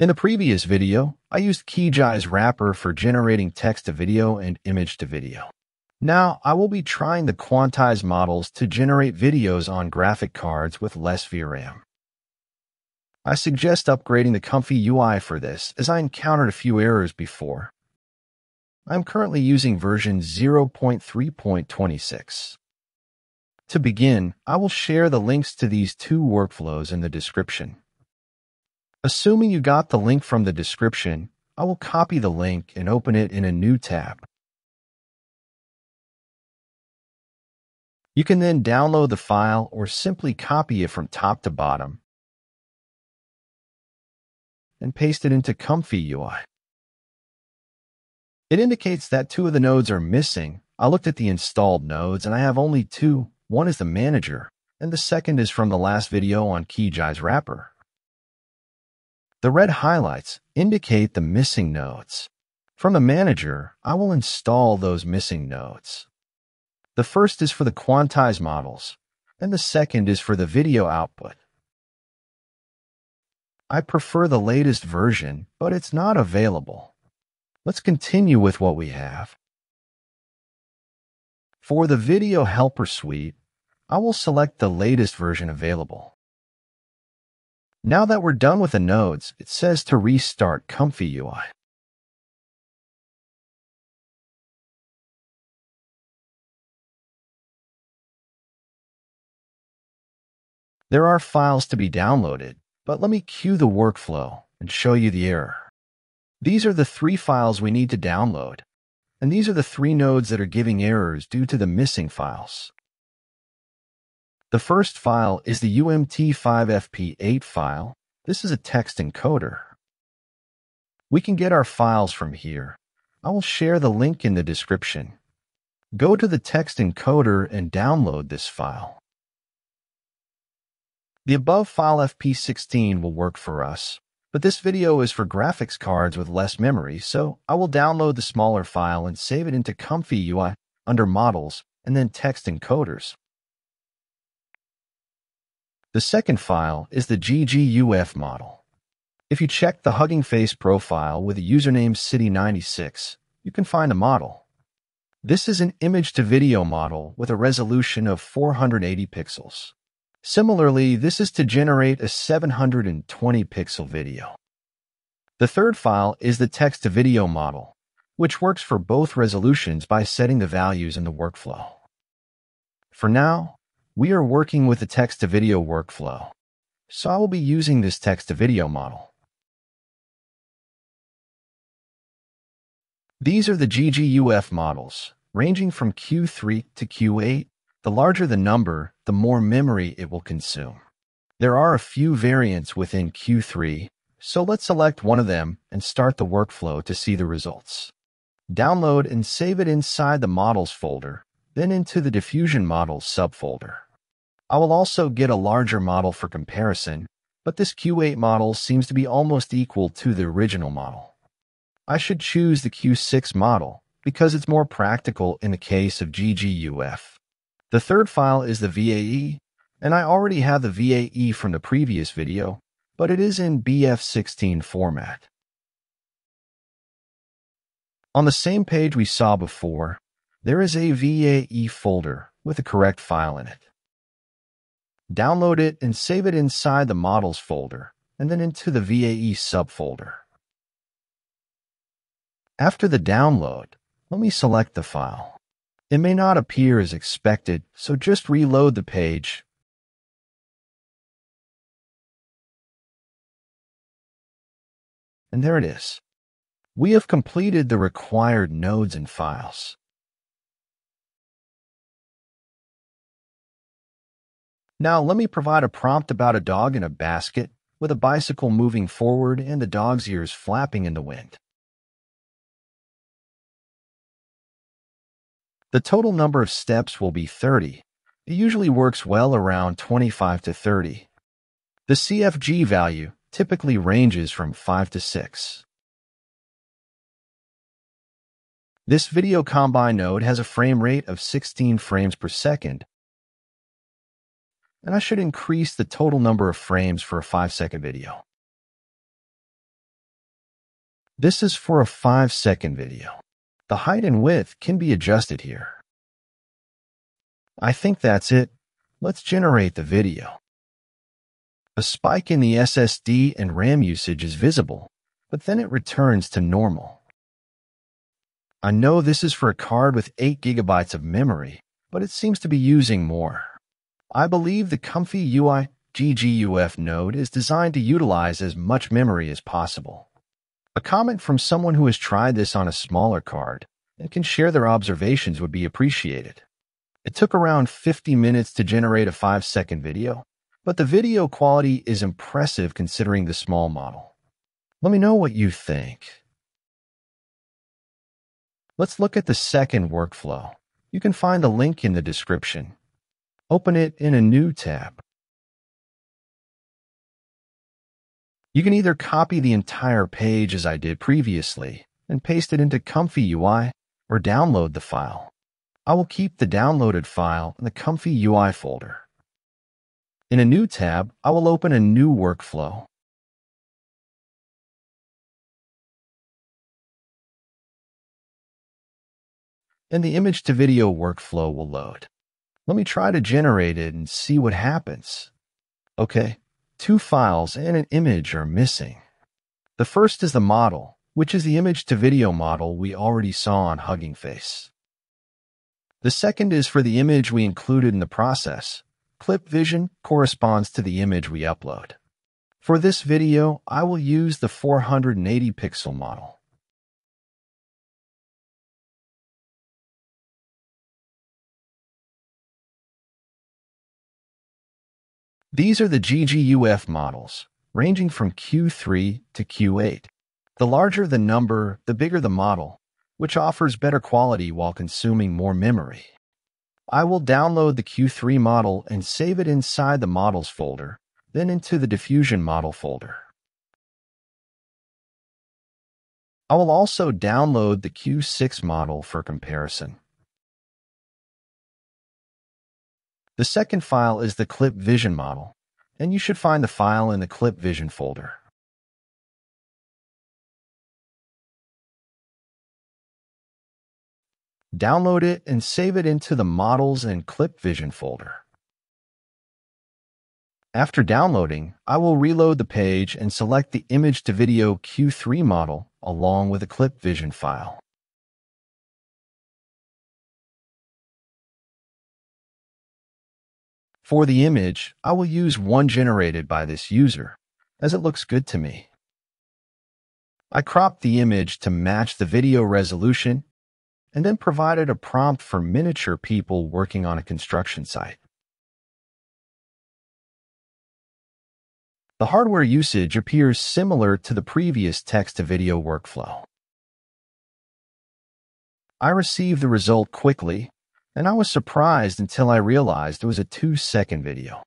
In the previous video, I used Kijai's wrapper for generating text to video and image to video. Now, I will be trying the quantized models to generate videos on graphic cards with less VRAM. I suggest upgrading the Comfy UI for this, as I encountered a few errors before. I'm currently using version 0.3.26. To begin, I will share the links to these two workflows in the description. Assuming you got the link from the description, I will copy the link and open it in a new tab. You can then download the file or simply copy it from top to bottom and paste it into Comfy UI. It indicates that two of the nodes are missing. I looked at the installed nodes and I have only two. One is the manager, and the second is from the last video on Kijai's wrapper. The red highlights indicate the missing nodes. From the manager, I will install those missing nodes. The first is for the quantized models, and the second is for the video output. I prefer the latest version, but it's not available. Let's continue with what we have. For the Video Helper Suite, I will select the latest version available. Now that we're done with the nodes, it says to restart Comfy UI. There are files to be downloaded, but let me cue the workflow and show you the error. These are the three files we need to download, and these are the three nodes that are giving errors due to the missing files. The first file is the UMT5FP8 file. This is a text encoder. We can get our files from here. I will share the link in the description. Go to the text encoder and download this file. The above file FP16 will work for us, but this video is for graphics cards with less memory, so I will download the smaller file and save it into Comfy UI under Models and then Text Encoders. The second file is the GGUF model. If you check the Hugging Face profile with the username City96, you can find the model. This is an image-to-video model with a resolution of 480 pixels. Similarly, this is to generate a 720 pixel video. The third file is the text to video model, which works for both resolutions by setting the values in the workflow. For now, we are working with a text to video workflow, so I will be using this text to video model. These are the GGUF models, ranging from Q3 to Q8 the larger the number, the more memory it will consume. There are a few variants within Q3, so let's select one of them and start the workflow to see the results. Download and save it inside the Models folder, then into the Diffusion Models subfolder. I will also get a larger model for comparison, but this Q8 model seems to be almost equal to the original model. I should choose the Q6 model because it's more practical in the case of GGUF. The third file is the VAE, and I already have the VAE from the previous video, but it is in BF16 format. On the same page we saw before, there is a VAE folder with the correct file in it. Download it and save it inside the Models folder, and then into the VAE subfolder. After the download, let me select the file. It may not appear as expected, so just reload the page. And there it is. We have completed the required nodes and files. Now let me provide a prompt about a dog in a basket with a bicycle moving forward and the dog's ears flapping in the wind. The total number of steps will be 30. It usually works well around 25 to 30. The CFG value typically ranges from 5 to 6. This video combine node has a frame rate of 16 frames per second, and I should increase the total number of frames for a 5 second video. This is for a 5 second video. The height and width can be adjusted here. I think that's it. Let's generate the video. A spike in the SSD and RAM usage is visible, but then it returns to normal. I know this is for a card with 8 gigabytes of memory, but it seems to be using more. I believe the Comfy UI GGUF node is designed to utilize as much memory as possible. A comment from someone who has tried this on a smaller card and can share their observations would be appreciated. It took around 50 minutes to generate a 5 second video, but the video quality is impressive considering the small model. Let me know what you think. Let's look at the second workflow. You can find the link in the description. Open it in a new tab. You can either copy the entire page as I did previously and paste it into Comfy UI or download the file. I will keep the downloaded file in the Comfy UI folder. In a new tab, I will open a new workflow. and the image to video workflow will load. Let me try to generate it and see what happens. Okay, two files and an image are missing. The first is the model, which is the image to video model we already saw on Hugging Face. The second is for the image we included in the process. Clip Vision corresponds to the image we upload. For this video, I will use the 480 pixel model. These are the GGUF models, ranging from Q3 to Q8. The larger the number, the bigger the model, which offers better quality while consuming more memory. I will download the Q3 model and save it inside the Models folder, then into the Diffusion Model folder. I will also download the Q6 model for comparison. The second file is the Clip Vision model, and you should find the file in the Clip Vision folder. Download it and save it into the Models and Clip Vision folder. After downloading, I will reload the page and select the Image to Video Q3 model along with the Clip Vision file. For the image, I will use one generated by this user, as it looks good to me. I cropped the image to match the video resolution and then provided a prompt for miniature people working on a construction site. The hardware usage appears similar to the previous text-to-video workflow. I received the result quickly and I was surprised until I realized it was a two second video.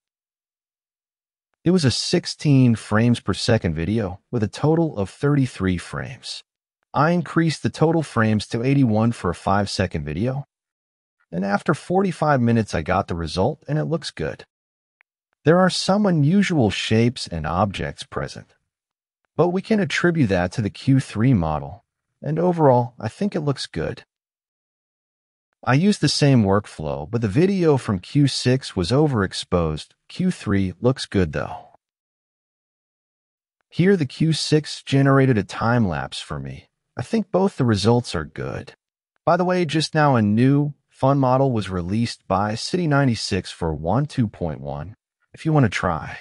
It was a 16 frames per second video with a total of 33 frames. I increased the total frames to 81 for a 5 second video, and after 45 minutes I got the result and it looks good. There are some unusual shapes and objects present, but we can attribute that to the Q3 model, and overall I think it looks good. I used the same workflow, but the video from Q6 was overexposed. Q3 looks good though. Here the Q6 generated a time lapse for me. I think both the results are good. By the way, just now a new, fun model was released by City96 for Wan 2.1 if you want to try.